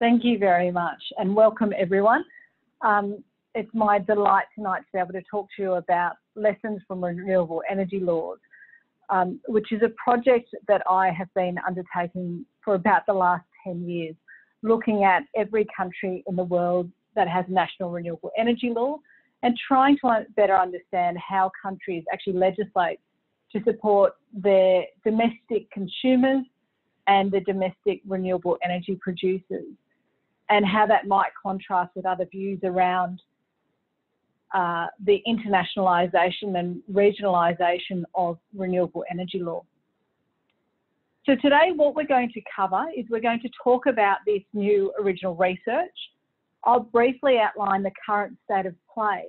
Thank you very much and welcome everyone. Um, it's my delight tonight to be able to talk to you about lessons from renewable energy laws, um, which is a project that I have been undertaking for about the last 10 years, looking at every country in the world that has national renewable energy law and trying to better understand how countries actually legislate to support their domestic consumers and the domestic renewable energy producers and how that might contrast with other views around uh, the internationalisation and regionalisation of renewable energy law. So today what we're going to cover is we're going to talk about this new original research. I'll briefly outline the current state of play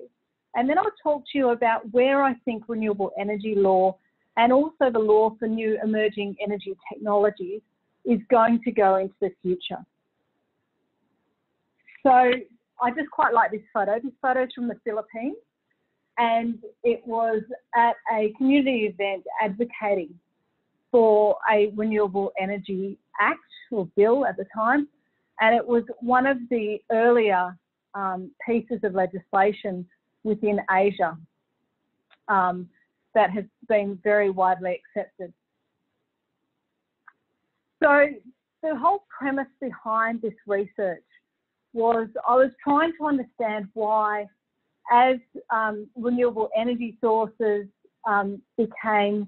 and then I'll talk to you about where I think renewable energy law and also the law for new emerging energy technologies is going to go into the future. So I just quite like this photo. This photo is from the Philippines and it was at a community event advocating for a renewable energy act or bill at the time. And it was one of the earlier um, pieces of legislation within Asia um, that has been very widely accepted. So the whole premise behind this research was I was trying to understand why, as um, renewable energy sources um, became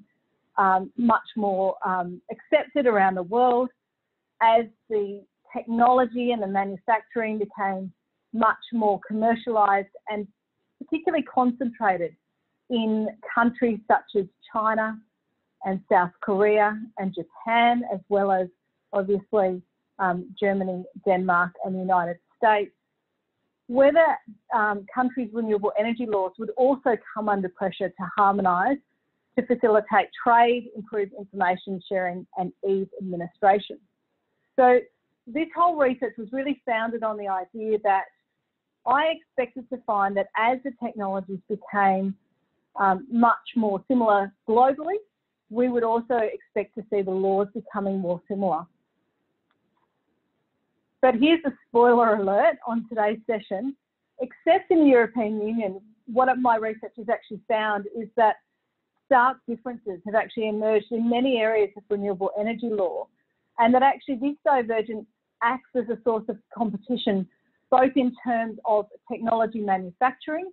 um, much more um, accepted around the world, as the technology and the manufacturing became much more commercialized and particularly concentrated in countries such as China and South Korea and Japan, as well as obviously um, Germany, Denmark, and the United States, whether um, countries' renewable energy laws would also come under pressure to harmonise to facilitate trade, improve information sharing, and ease administration. So this whole research was really founded on the idea that I expected to find that as the technologies became um, much more similar globally, we would also expect to see the laws becoming more similar. But here's a spoiler alert on today's session. Except in the European Union, what my research has actually found is that stark differences have actually emerged in many areas of renewable energy law, and that actually this divergence acts as a source of competition, both in terms of technology manufacturing,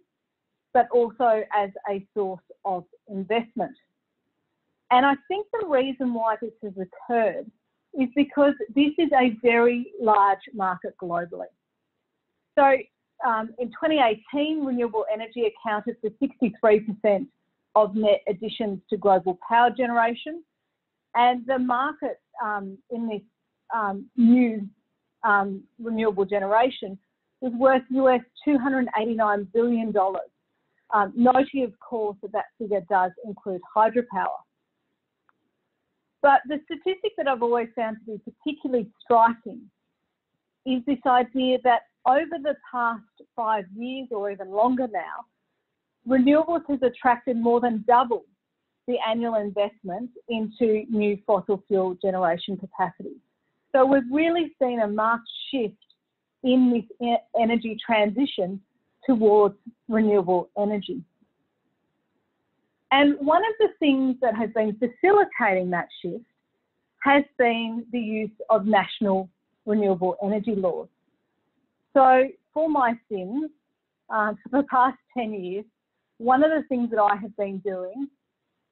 but also as a source of investment. And I think the reason why this has occurred is because this is a very large market globally. So um, in 2018, renewable energy accounted for 63% of net additions to global power generation. And the market um, in this um, new um, renewable generation was worth US $289 billion. Um, noting, of course, that that figure does include hydropower. But the statistic that I've always found to be particularly striking is this idea that over the past five years or even longer now, renewables has attracted more than double the annual investment into new fossil fuel generation capacity. So we've really seen a marked shift in this energy transition towards renewable energy. And one of the things that has been facilitating that shift has been the use of national renewable energy laws. So for my sins, uh, for the past 10 years, one of the things that I have been doing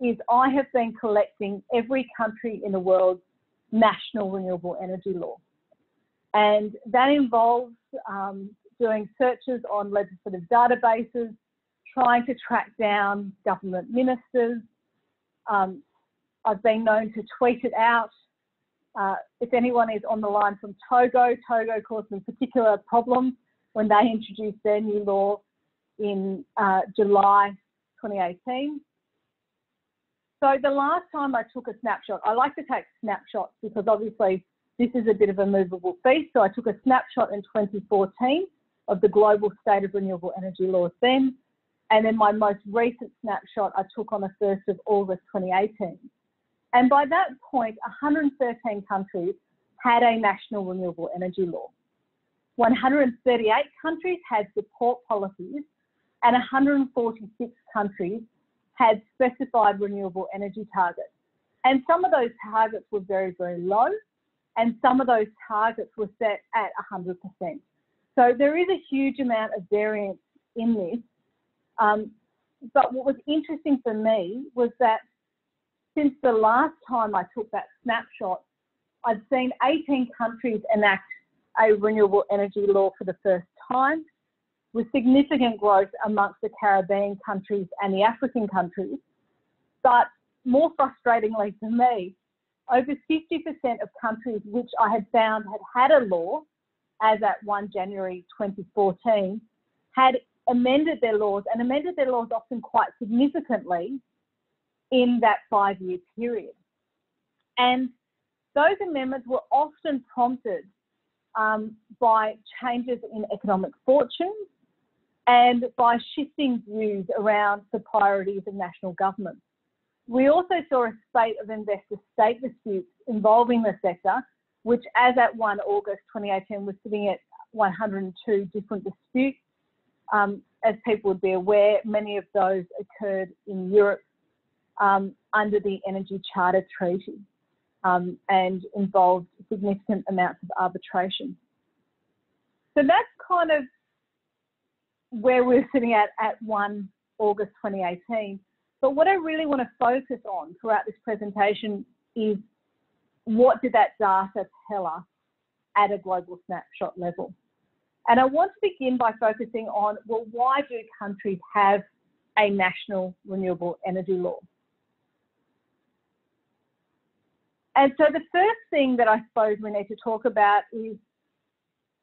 is I have been collecting every country in the world's national renewable energy law. And that involves um, doing searches on legislative databases, trying to track down government ministers. Um, I've been known to tweet it out. Uh, if anyone is on the line from Togo, Togo caused some particular problems when they introduced their new law in uh, July 2018. So the last time I took a snapshot, I like to take snapshots because obviously this is a bit of a movable feast. So I took a snapshot in 2014 of the global state of renewable energy laws then. And then my most recent snapshot I took on the 1st of August 2018. And by that point, 113 countries had a national renewable energy law. 138 countries had support policies and 146 countries had specified renewable energy targets. And some of those targets were very, very low, and some of those targets were set at 100%. So there is a huge amount of variance in this. Um, but what was interesting for me was that since the last time I took that snapshot, I'd seen 18 countries enact a renewable energy law for the first time, with significant growth amongst the Caribbean countries and the African countries. But more frustratingly for me, over 50% of countries which I had found had had a law as at 1 January 2014 had amended their laws and amended their laws often quite significantly in that five year period. And those amendments were often prompted um, by changes in economic fortunes and by shifting views around the priorities of national governments. We also saw a spate of investor state disputes involving the sector, which as at 1 August 2018 was sitting at 102 different disputes. Um, as people would be aware, many of those occurred in Europe um, under the Energy Charter Treaty um, and involved significant amounts of arbitration. So that's kind of where we're sitting at at 1 August 2018. But what I really want to focus on throughout this presentation is what did that data tell us at a global snapshot level? And I want to begin by focusing on, well, why do countries have a national renewable energy law? And so the first thing that I suppose we need to talk about is,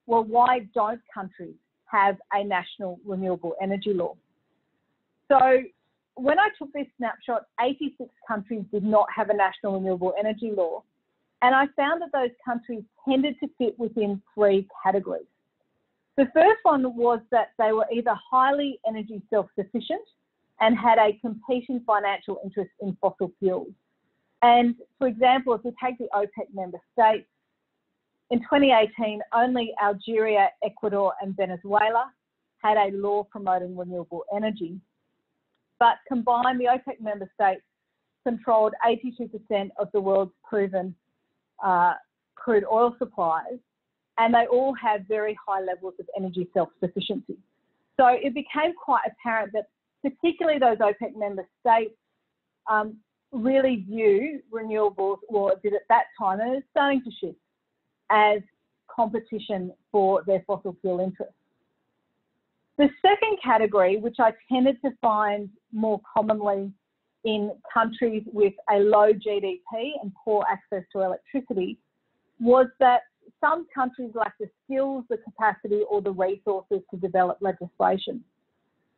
well, why don't countries have a national renewable energy law? So when I took this snapshot, 86 countries did not have a national renewable energy law. And I found that those countries tended to fit within three categories. The first one was that they were either highly energy self-sufficient and had a competing financial interest in fossil fuels. And for example, if we take the OPEC member states, in 2018, only Algeria, Ecuador, and Venezuela had a law promoting renewable energy. But combined, the OPEC member states controlled 82% of the world's proven uh, crude oil supplies and they all have very high levels of energy self-sufficiency. So it became quite apparent that particularly those OPEC member states um, really view renewables, or did at that time, and it's starting to shift, as competition for their fossil fuel interests. The second category, which I tended to find more commonly in countries with a low GDP and poor access to electricity, was that some countries lack the skills, the capacity, or the resources to develop legislation.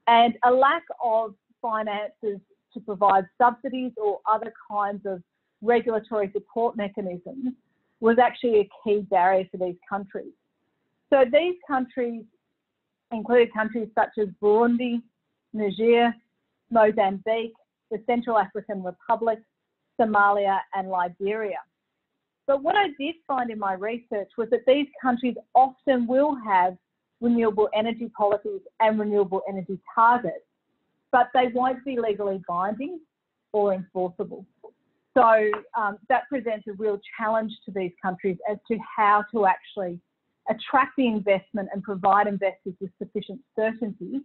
And a lack of finances to provide subsidies or other kinds of regulatory support mechanisms was actually a key barrier for these countries. So these countries included countries such as Burundi, Niger, Mozambique, the Central African Republic, Somalia, and Liberia. But what I did find in my research was that these countries often will have renewable energy policies and renewable energy targets, but they won't be legally binding or enforceable. So um, that presents a real challenge to these countries as to how to actually attract the investment and provide investors with sufficient certainty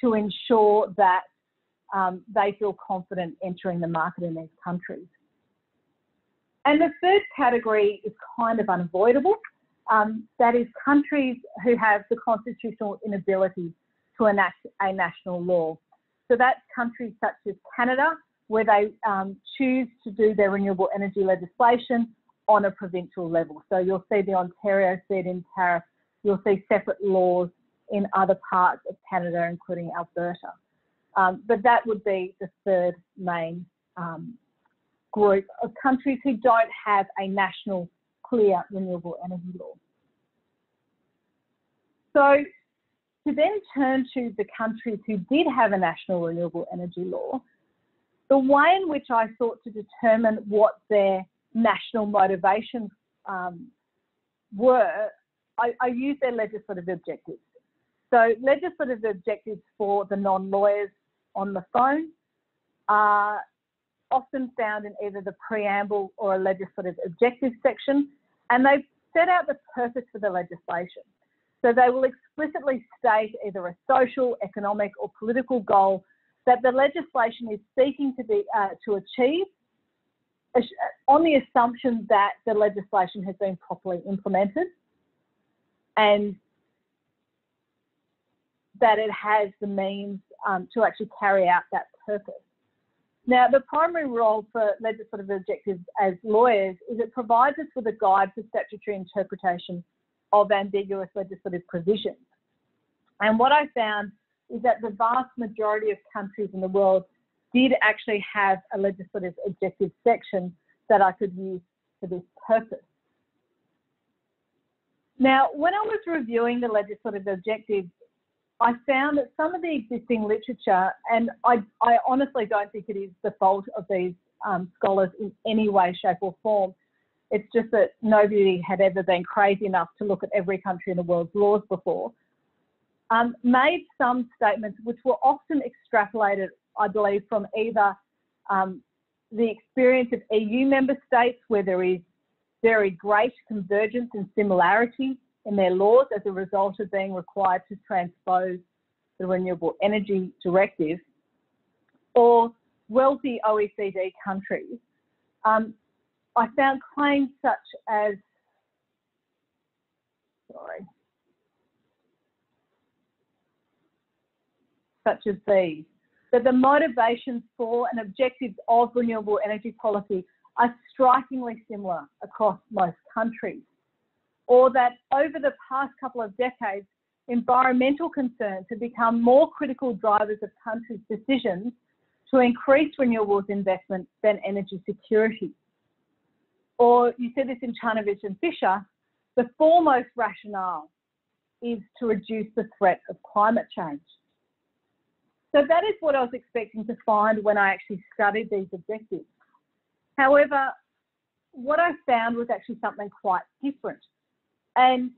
to ensure that um, they feel confident entering the market in these countries. And the third category is kind of unavoidable. Um, that is countries who have the constitutional inability to enact a national law. So that's countries such as Canada, where they um, choose to do their renewable energy legislation on a provincial level. So you'll see the Ontario feed-in tariff, you'll see separate laws in other parts of Canada, including Alberta. Um, but that would be the third main um, group of countries who don't have a national clear renewable energy law. So to then turn to the countries who did have a national renewable energy law, the way in which I sought to determine what their national motivations um, were, I, I use their legislative objectives. So legislative objectives for the non-lawyers on the phone are often found in either the preamble or a legislative objectives section, and they set out the purpose for the legislation. So they will explicitly state either a social, economic, or political goal that the legislation is seeking to be uh, to achieve on the assumption that the legislation has been properly implemented and that it has the means um, to actually carry out that purpose. Now, the primary role for legislative objectives as lawyers is it provides us with a guide for statutory interpretation of ambiguous legislative provisions. And what I found is that the vast majority of countries in the world did actually have a legislative objective section that I could use for this purpose. Now, when I was reviewing the legislative objectives, I found that some of the existing literature, and I, I honestly don't think it is the fault of these um, scholars in any way, shape, or form. It's just that nobody had ever been crazy enough to look at every country in the world's laws before. Um, made some statements which were often extrapolated, I believe, from either um, the experience of EU member states where there is very great convergence and similarity in their laws as a result of being required to transpose the Renewable Energy Directive, or wealthy OECD countries. Um, I found claims such as, sorry, such as these, that the motivations for and objectives of renewable energy policy are strikingly similar across most countries or that over the past couple of decades, environmental concerns have become more critical drivers of countries' decisions to increase renewables investment than energy security. Or you said this in Chanovich and Fisher, the foremost rationale is to reduce the threat of climate change. So that is what I was expecting to find when I actually studied these objectives. However, what I found was actually something quite different. And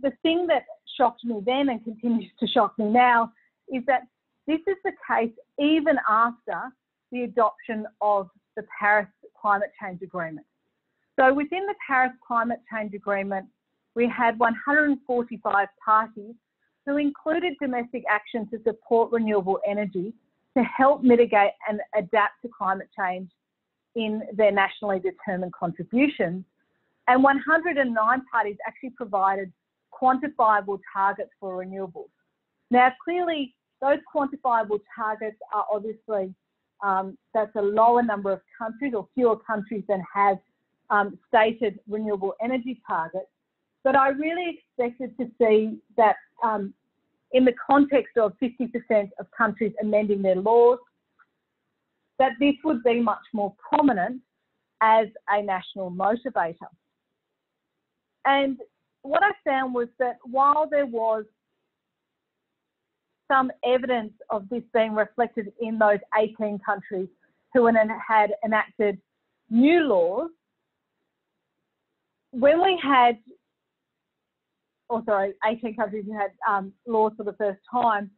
the thing that shocked me then and continues to shock me now is that this is the case even after the adoption of the Paris Climate Change Agreement. So within the Paris Climate Change Agreement, we had 145 parties who included domestic action to support renewable energy to help mitigate and adapt to climate change in their nationally determined contributions and 109 parties actually provided quantifiable targets for renewables. Now, clearly, those quantifiable targets are obviously um, that's a lower number of countries or fewer countries than have um, stated renewable energy targets. But I really expected to see that um, in the context of 50% of countries amending their laws, that this would be much more prominent as a national motivator. And what I found was that while there was some evidence of this being reflected in those 18 countries who had enacted new laws, when we had, or sorry, 18 countries who had um, laws for the first time,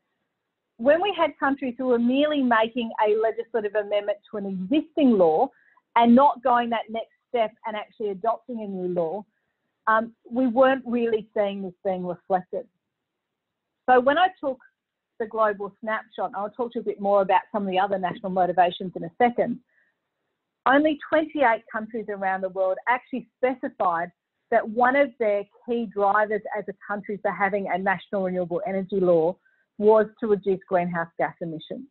when we had countries who were merely making a legislative amendment to an existing law and not going that next step and actually adopting a new law, um, we weren't really seeing this being reflected. So when I took the global snapshot, I'll talk to you a bit more about some of the other national motivations in a second, only 28 countries around the world actually specified that one of their key drivers as a country for having a national renewable energy law was to reduce greenhouse gas emissions.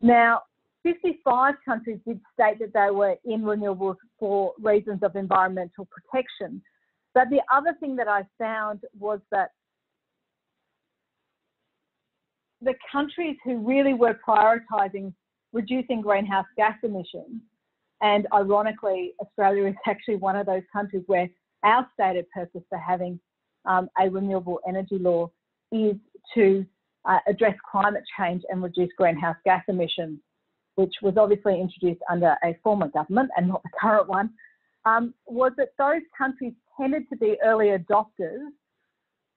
Now, 55 countries did state that they were in renewables for reasons of environmental protection. But the other thing that I found was that the countries who really were prioritising reducing greenhouse gas emissions, and ironically, Australia is actually one of those countries where our stated purpose for having um, a renewable energy law is to uh, address climate change and reduce greenhouse gas emissions which was obviously introduced under a former government and not the current one, um, was that those countries tended to be early adopters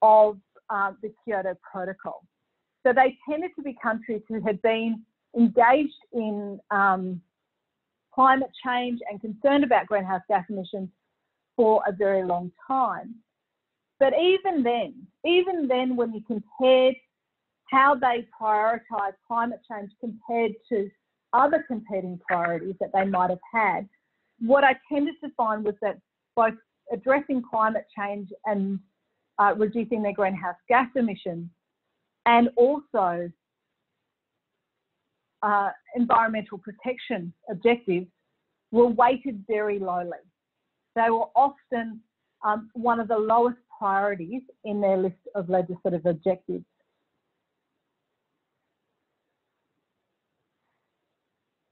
of uh, the Kyoto Protocol. So they tended to be countries who had been engaged in um, climate change and concerned about greenhouse gas emissions for a very long time. But even then, even then, when you compared how they prioritise climate change compared to other competing priorities that they might have had, what I tended to find was that both addressing climate change and uh, reducing their greenhouse gas emissions and also uh, environmental protection objectives were weighted very lowly. They were often um, one of the lowest priorities in their list of legislative objectives.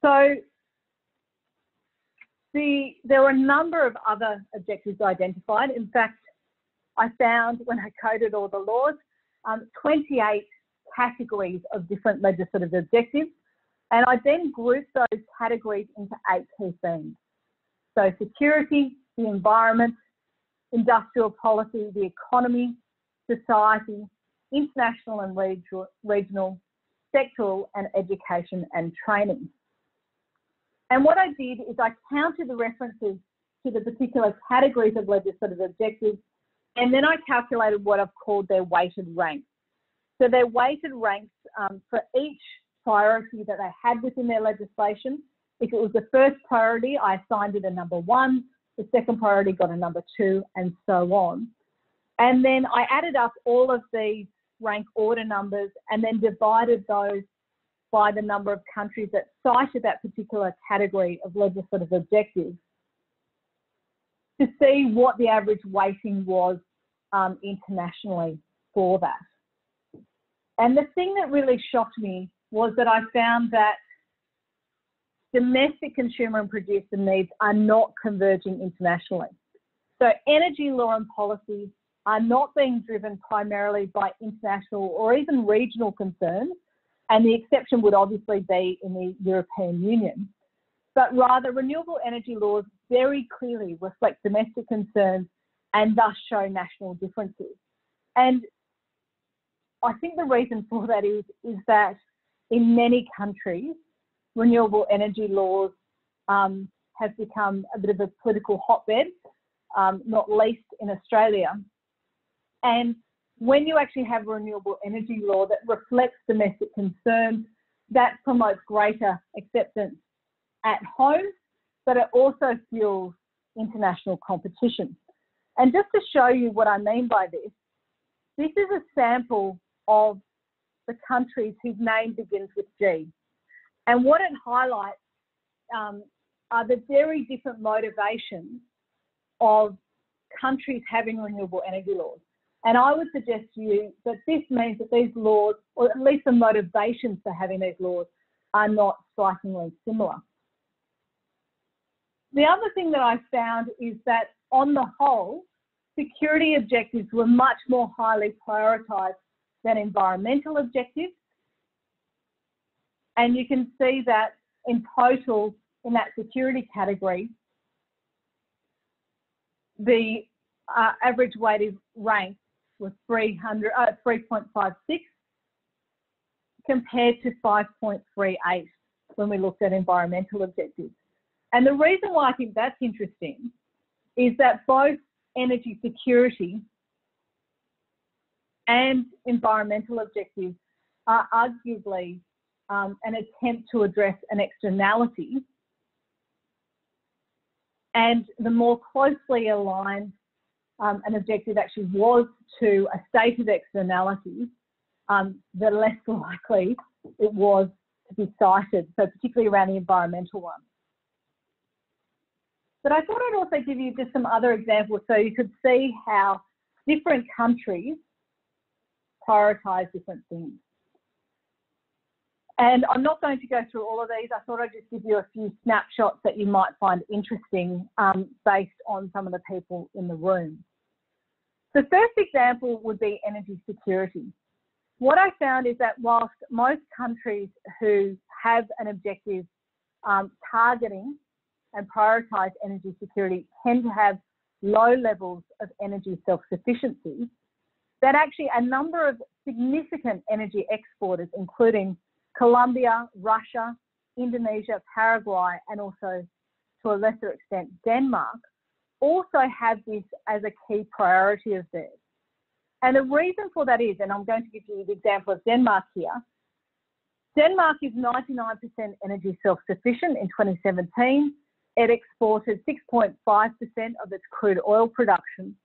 So the, there were a number of other objectives identified. In fact, I found when I coded all the laws, um, 28 categories of different legislative objectives. And I then grouped those categories into eight key themes. So security, the environment, industrial policy, the economy, society, international and regional, sectoral, and education and training. And what I did is I counted the references to the particular categories of legislative objectives, and then I calculated what I've called their weighted ranks. So their weighted ranks um, for each priority that they had within their legislation. If it was the first priority, I assigned it a number one the second priority got a number two, and so on. And then I added up all of these rank order numbers and then divided those by the number of countries that cited that particular category of legislative objectives to see what the average weighting was um, internationally for that. And the thing that really shocked me was that I found that domestic consumer and producer needs are not converging internationally. So energy law and policy are not being driven primarily by international or even regional concerns, and the exception would obviously be in the European Union. But rather, renewable energy laws very clearly reflect domestic concerns and thus show national differences. And I think the reason for that is, is that in many countries, renewable energy laws um, have become a bit of a political hotbed, um, not least in Australia. And when you actually have a renewable energy law that reflects domestic concerns, that promotes greater acceptance at home, but it also fuels international competition. And just to show you what I mean by this, this is a sample of the countries whose name begins with G. And what it highlights um, are the very different motivations of countries having renewable energy laws. And I would suggest to you that this means that these laws, or at least the motivations for having these laws, are not strikingly similar. The other thing that I found is that on the whole, security objectives were much more highly prioritised than environmental objectives and you can see that in total, in that security category, the uh, average weighted rank was 300, uh, 3.56 compared to 5.38 when we looked at environmental objectives. And the reason why I think that's interesting is that both energy security and environmental objectives are arguably um, an attempt to address an externality. And the more closely aligned um, an objective actually was to a state of externality, um, the less likely it was to be cited, so particularly around the environmental one. But I thought I'd also give you just some other examples so you could see how different countries prioritise different things. And I'm not going to go through all of these. I thought I'd just give you a few snapshots that you might find interesting um, based on some of the people in the room. The first example would be energy security. What I found is that whilst most countries who have an objective um, targeting and prioritise energy security tend to have low levels of energy self-sufficiency, that actually a number of significant energy exporters, including Colombia, Russia, Indonesia, Paraguay, and also to a lesser extent Denmark, also have this as a key priority of theirs. And the reason for that is, and I'm going to give you the example of Denmark here. Denmark is 99% energy self-sufficient in 2017. It exported 6.5% of its crude oil production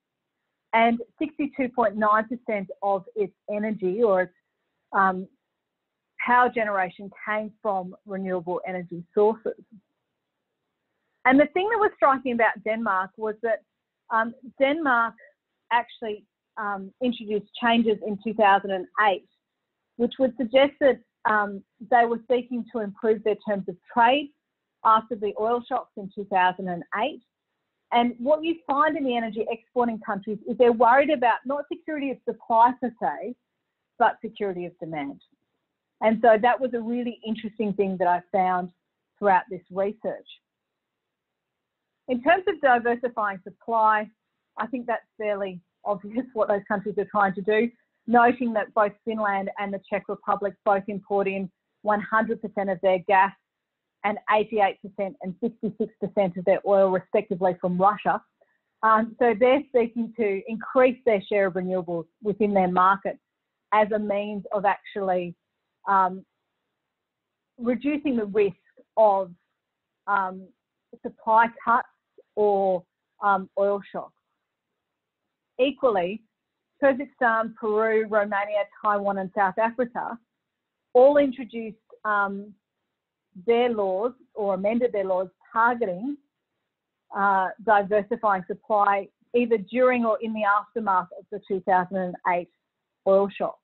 and 62.9% of its energy or its um, power generation came from renewable energy sources. And the thing that was striking about Denmark was that um, Denmark actually um, introduced changes in 2008, which would suggest that um, they were seeking to improve their terms of trade after the oil shocks in 2008. And what you find in the energy exporting countries is they're worried about not security of supply per se, but security of demand. And so that was a really interesting thing that I found throughout this research. In terms of diversifying supply, I think that's fairly obvious what those countries are trying to do, noting that both Finland and the Czech Republic both import in 100% of their gas and 88% and 66% of their oil, respectively, from Russia. Um, so they're seeking to increase their share of renewables within their market as a means of actually um, reducing the risk of um, supply cuts or um, oil shocks. Equally, Kazakhstan, Peru, Romania, Taiwan, and South Africa all introduced um, their laws or amended their laws targeting uh, diversifying supply either during or in the aftermath of the 2008 oil shock.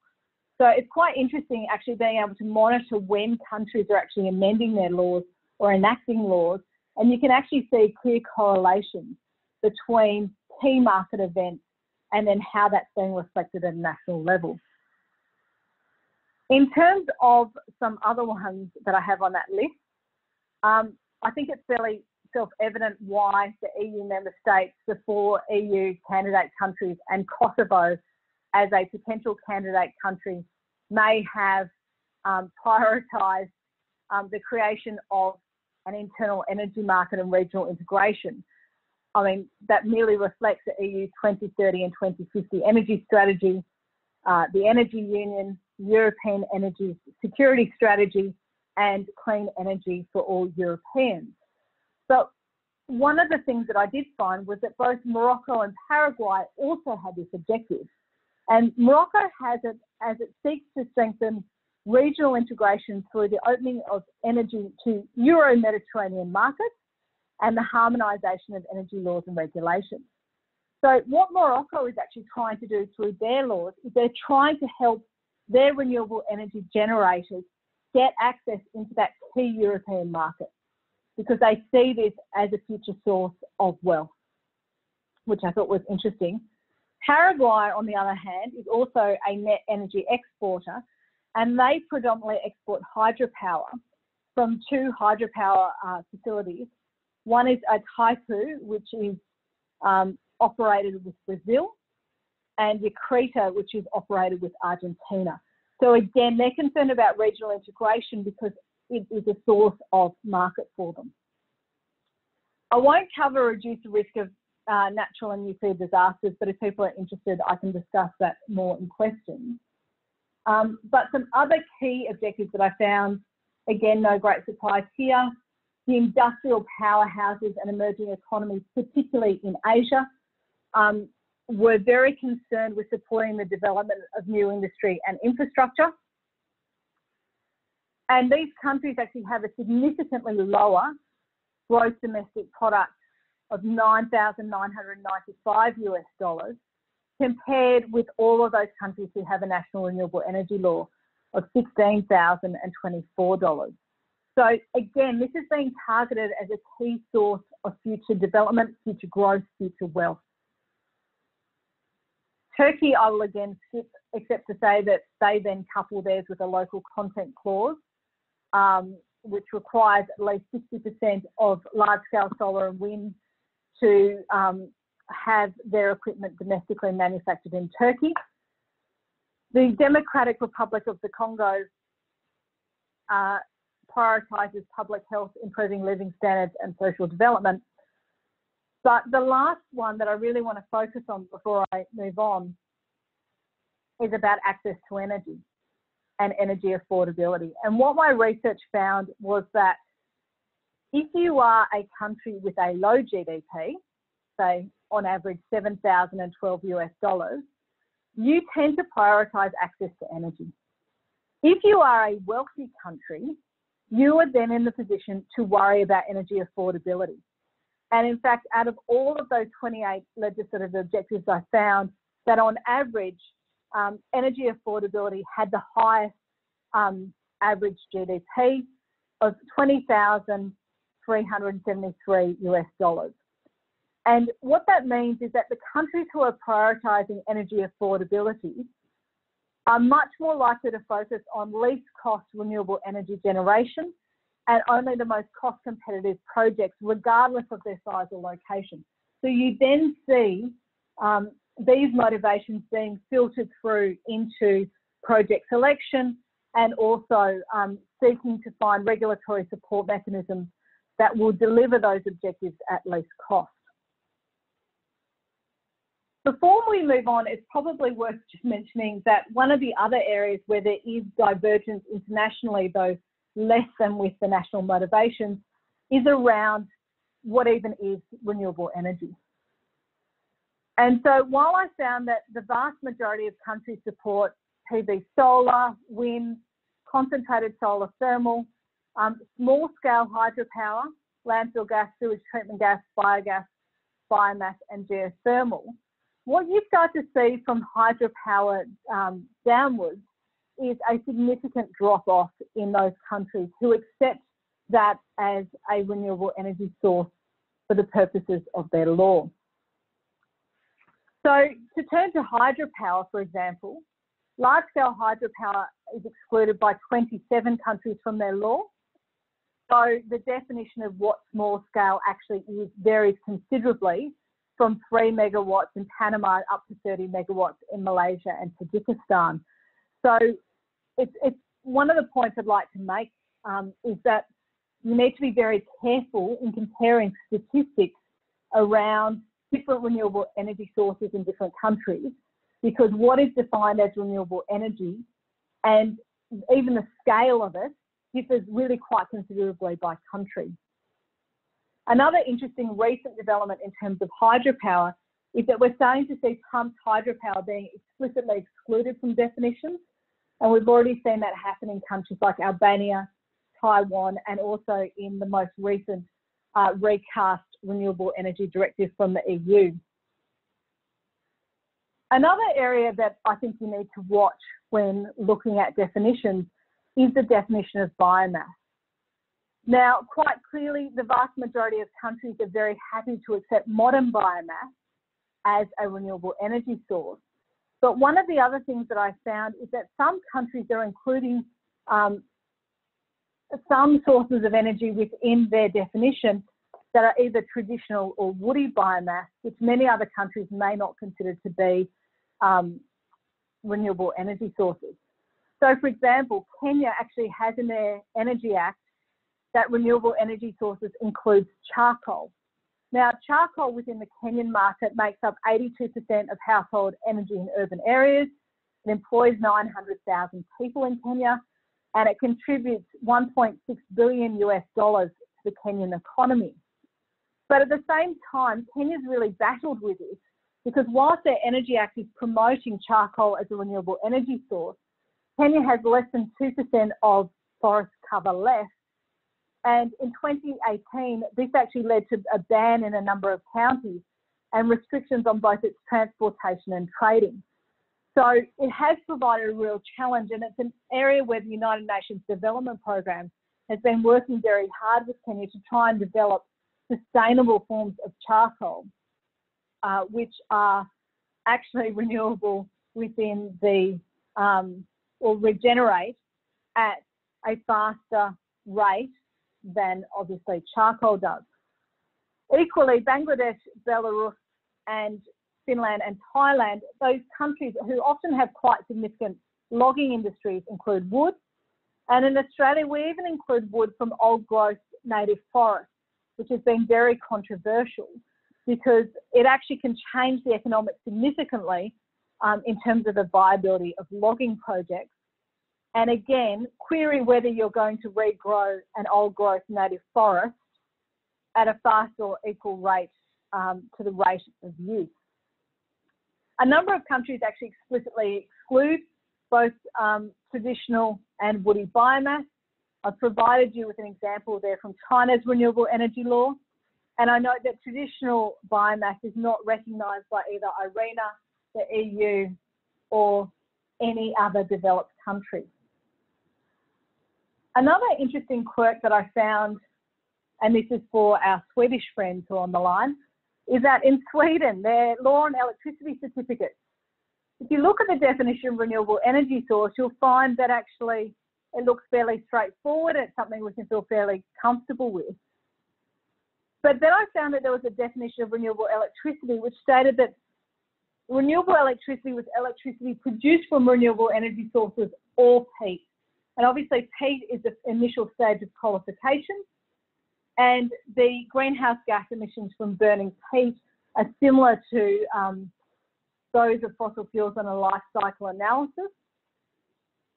So it's quite interesting actually being able to monitor when countries are actually amending their laws or enacting laws, and you can actually see clear correlations between key market events and then how that's being reflected at a national level. In terms of some other ones that I have on that list, um, I think it's fairly self-evident why the EU member states, the four EU candidate countries and Kosovo as a potential candidate country may have um, prioritised um, the creation of an internal energy market and regional integration. I mean, that merely reflects the EU 2030 and 2050 energy strategy, uh, the energy union, European energy security strategy, and clean energy for all Europeans. But one of the things that I did find was that both Morocco and Paraguay also had this objective. And Morocco has it as it seeks to strengthen regional integration through the opening of energy to Euro Mediterranean markets and the harmonisation of energy laws and regulations. So, what Morocco is actually trying to do through their laws is they're trying to help their renewable energy generators get access into that key European market because they see this as a future source of wealth, which I thought was interesting. Paraguay, on the other hand, is also a net energy exporter and they predominantly export hydropower from two hydropower uh, facilities. One is Itaipu, which is um, operated with Brazil, and Yacyretá, which is operated with Argentina. So again, they're concerned about regional integration because it is a source of market for them. I won't cover reduce the risk of uh, natural and nuclear disasters, but if people are interested, I can discuss that more in questions. Um, but some other key objectives that I found, again, no great surprise here, the industrial powerhouses and emerging economies, particularly in Asia, um, were very concerned with supporting the development of new industry and infrastructure. And these countries actually have a significantly lower gross domestic product of 9,995 US dollars compared with all of those countries who have a national renewable energy law of $16,024. So again, this is being targeted as a key source of future development, future growth, future wealth. Turkey, I will again skip, except to say that they then couple theirs with a local content clause, um, which requires at least 60% of large-scale solar and wind to um, have their equipment domestically manufactured in Turkey. The Democratic Republic of the Congo uh, prioritises public health, improving living standards and social development. But the last one that I really want to focus on before I move on is about access to energy and energy affordability. And what my research found was that if you are a country with a low GDP, say on average 7,012 US dollars, you tend to prioritize access to energy. If you are a wealthy country, you are then in the position to worry about energy affordability. And in fact, out of all of those 28 legislative objectives, I found that on average, um, energy affordability had the highest um, average GDP of 20,373 US dollars. And what that means is that the countries who are prioritising energy affordability are much more likely to focus on least cost renewable energy generation and only the most cost competitive projects, regardless of their size or location. So you then see um, these motivations being filtered through into project selection and also um, seeking to find regulatory support mechanisms that will deliver those objectives at least cost. Before we move on, it's probably worth just mentioning that one of the other areas where there is divergence internationally, though less than with the national motivations, is around what even is renewable energy. And so while I found that the vast majority of countries support PV solar, wind, concentrated solar thermal, um, small scale hydropower, landfill gas, sewage treatment gas, biogas, biomass and geothermal, what you start to see from hydropower um, downwards is a significant drop off in those countries who accept that as a renewable energy source for the purposes of their law. So to turn to hydropower, for example, large scale hydropower is excluded by 27 countries from their law. So the definition of what small scale actually is varies considerably from 3 megawatts in Panama up to 30 megawatts in Malaysia and Tajikistan. So it's, it's one of the points I'd like to make um, is that you need to be very careful in comparing statistics around different renewable energy sources in different countries because what is defined as renewable energy and even the scale of it differs really quite considerably by country. Another interesting recent development in terms of hydropower is that we're starting to see pumped hydropower being explicitly excluded from definitions. And we've already seen that happen in countries like Albania, Taiwan, and also in the most recent uh, recast renewable energy directive from the EU. Another area that I think you need to watch when looking at definitions is the definition of biomass. Now, quite clearly, the vast majority of countries are very happy to accept modern biomass as a renewable energy source. But one of the other things that I found is that some countries are including um, some sources of energy within their definition that are either traditional or woody biomass, which many other countries may not consider to be um, renewable energy sources. So, for example, Kenya actually has in their Energy Act that renewable energy sources includes charcoal. Now, charcoal within the Kenyan market makes up 82% of household energy in urban areas. It employs 900,000 people in Kenya and it contributes 1.6 billion US dollars to the Kenyan economy. But at the same time, Kenya's really battled with this because whilst their Energy Act is promoting charcoal as a renewable energy source, Kenya has less than 2% of forest cover left and in 2018, this actually led to a ban in a number of counties and restrictions on both its transportation and trading. So it has provided a real challenge, and it's an area where the United Nations Development Programme has been working very hard with Kenya to try and develop sustainable forms of charcoal, uh, which are actually renewable within the um, or regenerate at a faster rate than obviously charcoal does. Equally, Bangladesh, Belarus, and Finland and Thailand, those countries who often have quite significant logging industries include wood. And in Australia, we even include wood from old growth native forests, which has been very controversial because it actually can change the economics significantly um, in terms of the viability of logging projects. And again, query whether you're going to regrow an old growth native forest at a fast or equal rate um, to the rate of use. A number of countries actually explicitly exclude both um, traditional and woody biomass. I've provided you with an example there from China's renewable energy law. And I note that traditional biomass is not recognised by either IRENA, the EU, or any other developed country. Another interesting quirk that I found, and this is for our Swedish friends who are on the line, is that in Sweden, their law on electricity certificates, if you look at the definition of renewable energy source, you'll find that actually it looks fairly straightforward. It's something we can feel fairly comfortable with. But then I found that there was a definition of renewable electricity which stated that renewable electricity was electricity produced from renewable energy sources or peat. And obviously peat is the initial stage of coalification and the greenhouse gas emissions from burning peat are similar to um, those of fossil fuels on a life cycle analysis.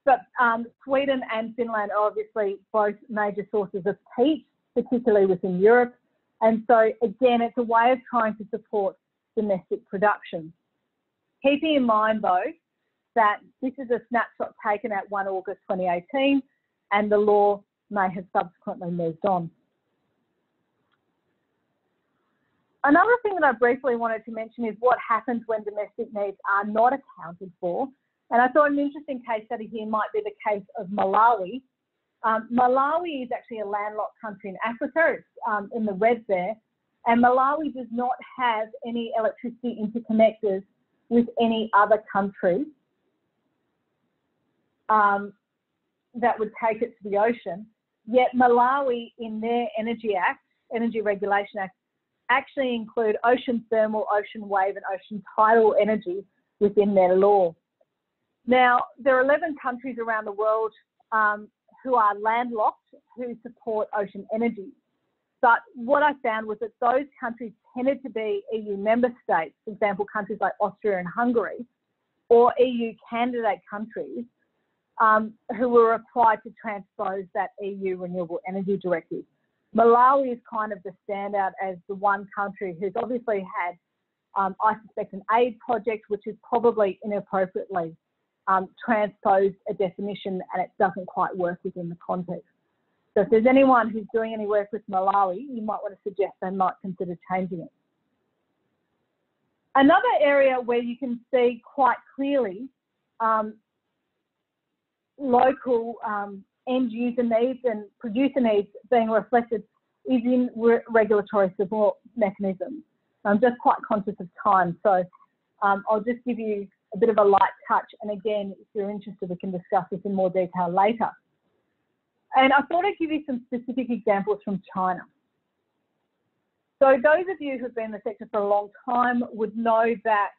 But um, Sweden and Finland are obviously both major sources of peat, particularly within Europe. And so again, it's a way of trying to support domestic production. Keeping in mind though, that this is a snapshot taken at 1 August 2018 and the law may have subsequently moved on. Another thing that I briefly wanted to mention is what happens when domestic needs are not accounted for. And I thought an interesting case study here might be the case of Malawi. Um, Malawi is actually a landlocked country in Africa, it's um, in the red there, and Malawi does not have any electricity interconnectors with any other country um, that would take it to the ocean. Yet Malawi, in their Energy Act, Energy Regulation Act, actually include ocean thermal, ocean wave, and ocean tidal energy within their law. Now, there are 11 countries around the world um, who are landlocked who support ocean energy. But what I found was that those countries tended to be EU member states, for example, countries like Austria and Hungary, or EU candidate countries um, who were required to transpose that EU Renewable Energy Directive. Malawi is kind of the standout as the one country who's obviously had, um, I suspect, an aid project which is probably inappropriately um, transposed a definition and it doesn't quite work within the context. So if there's anyone who's doing any work with Malawi, you might want to suggest they might consider changing it. Another area where you can see quite clearly um, local um, end user needs and producer needs being reflected is in re regulatory support mechanisms. I'm just quite conscious of time, so um, I'll just give you a bit of a light touch. And again, if you're interested, we can discuss this in more detail later. And I thought I'd give you some specific examples from China. So those of you who've been in the sector for a long time would know that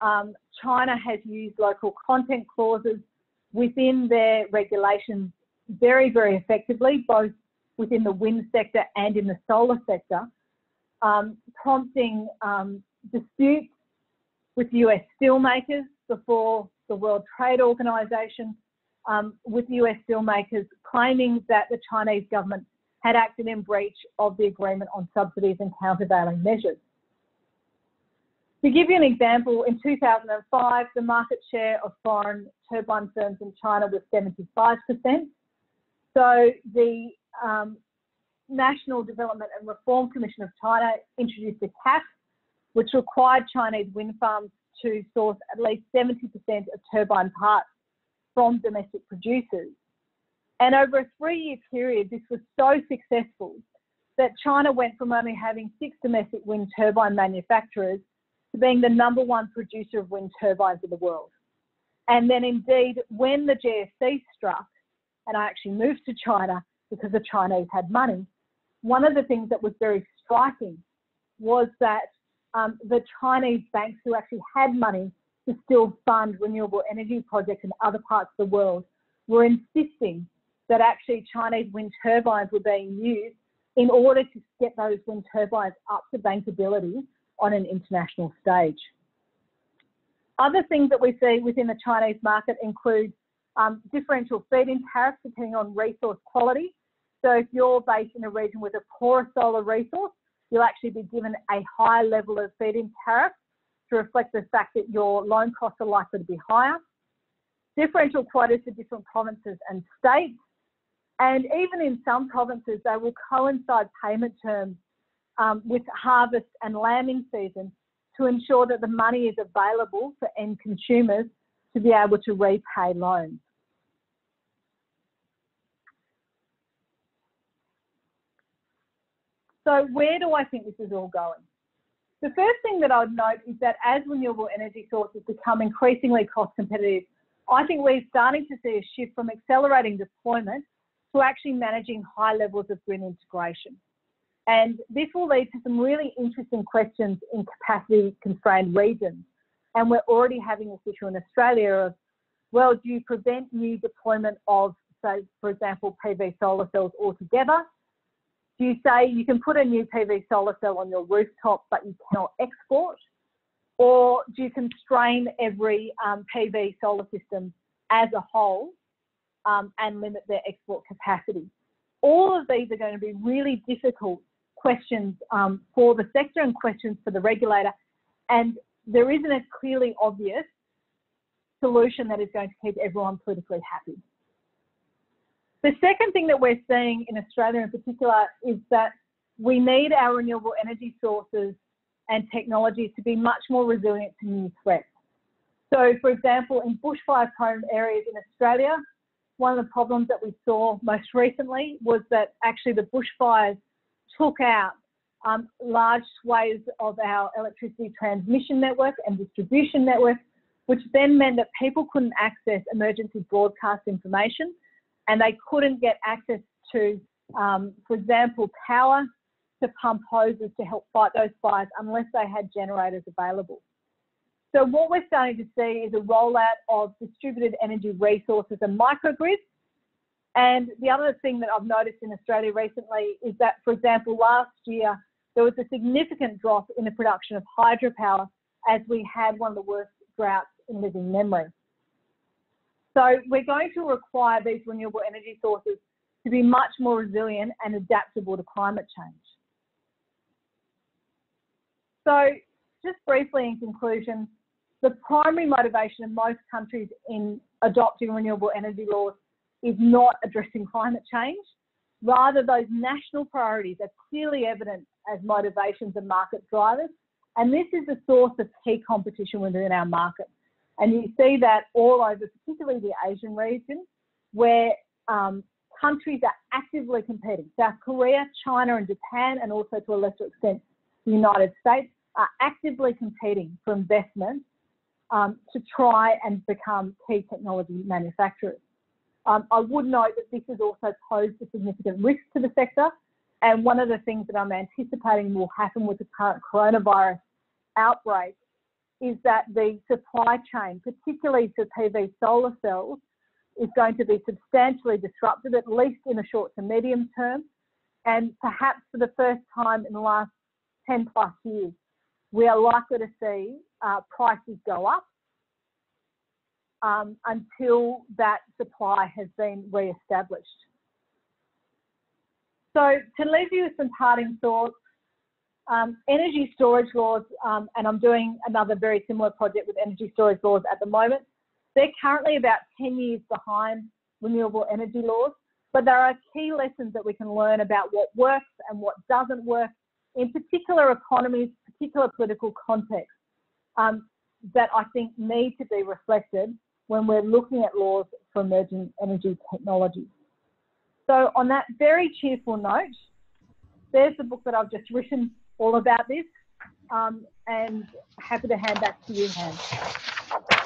um, China has used local content clauses within their regulations very, very effectively, both within the wind sector and in the solar sector, um, prompting um, disputes with US steelmakers before the World Trade Organization, um, with US steelmakers claiming that the Chinese government had acted in breach of the agreement on subsidies and countervailing measures. To give you an example, in 2005, the market share of foreign turbine firms in China was 75%. So the um, National Development and Reform Commission of China introduced a cap which required Chinese wind farms to source at least 70% of turbine parts from domestic producers. And over a three year period, this was so successful that China went from only having six domestic wind turbine manufacturers to being the number one producer of wind turbines in the world. And then, indeed, when the GFC struck, and I actually moved to China because the Chinese had money, one of the things that was very striking was that um, the Chinese banks who actually had money to still fund renewable energy projects in other parts of the world were insisting that actually Chinese wind turbines were being used in order to get those wind turbines up to bankability on an international stage. Other things that we see within the Chinese market include um, differential feed-in tariffs depending on resource quality. So if you're based in a region with a poorer solar resource, you'll actually be given a higher level of feed-in tariff to reflect the fact that your loan costs are likely to be higher. Differential quotas for different provinces and states. And even in some provinces, they will coincide payment terms um, with harvest and lambing season to ensure that the money is available for end consumers to be able to repay loans. So where do I think this is all going? The first thing that I would note is that as renewable energy sources become increasingly cost competitive, I think we're starting to see a shift from accelerating deployment to actually managing high levels of grid integration. And this will lead to some really interesting questions in capacity constrained regions. And we're already having this issue in Australia of, well, do you prevent new deployment of, say, for example, PV solar cells altogether? Do you say you can put a new PV solar cell on your rooftop, but you cannot export? Or do you constrain every um, PV solar system as a whole um, and limit their export capacity? All of these are going to be really difficult questions um, for the sector and questions for the regulator. And there isn't a clearly obvious solution that is going to keep everyone politically happy. The second thing that we're seeing in Australia in particular is that we need our renewable energy sources and technologies to be much more resilient to new threats. So, for example, in bushfire prone areas in Australia, one of the problems that we saw most recently was that actually the bushfires took out um, large swathes of our electricity transmission network and distribution network, which then meant that people couldn't access emergency broadcast information and they couldn't get access to, um, for example, power to pump hoses to help fight those fires unless they had generators available. So what we're starting to see is a rollout of distributed energy resources and microgrids and the other thing that I've noticed in Australia recently is that, for example, last year there was a significant drop in the production of hydropower as we had one of the worst droughts in living memory. So we're going to require these renewable energy sources to be much more resilient and adaptable to climate change. So just briefly in conclusion, the primary motivation of most countries in adopting renewable energy laws is not addressing climate change. Rather, those national priorities are clearly evident as motivations and market drivers. And this is the source of key competition within our market. And you see that all over, particularly the Asian region, where um, countries are actively competing. South Korea, China, and Japan, and also to a lesser extent, the United States, are actively competing for investment um, to try and become key technology manufacturers. Um, I would note that this has also posed a significant risk to the sector. And one of the things that I'm anticipating will happen with the current coronavirus outbreak is that the supply chain, particularly for PV solar cells, is going to be substantially disrupted, at least in the short to medium term. And perhaps for the first time in the last 10 plus years, we are likely to see uh, prices go up um, until that supply has been re-established. So to leave you with some parting thoughts, um, energy storage laws, um, and I'm doing another very similar project with energy storage laws at the moment. They're currently about 10 years behind renewable energy laws, but there are key lessons that we can learn about what works and what doesn't work in particular economies, particular political contexts um, that I think need to be reflected when we're looking at laws for emerging energy technologies. So on that very cheerful note, there's the book that I've just written all about this um, and happy to hand back to you, Han.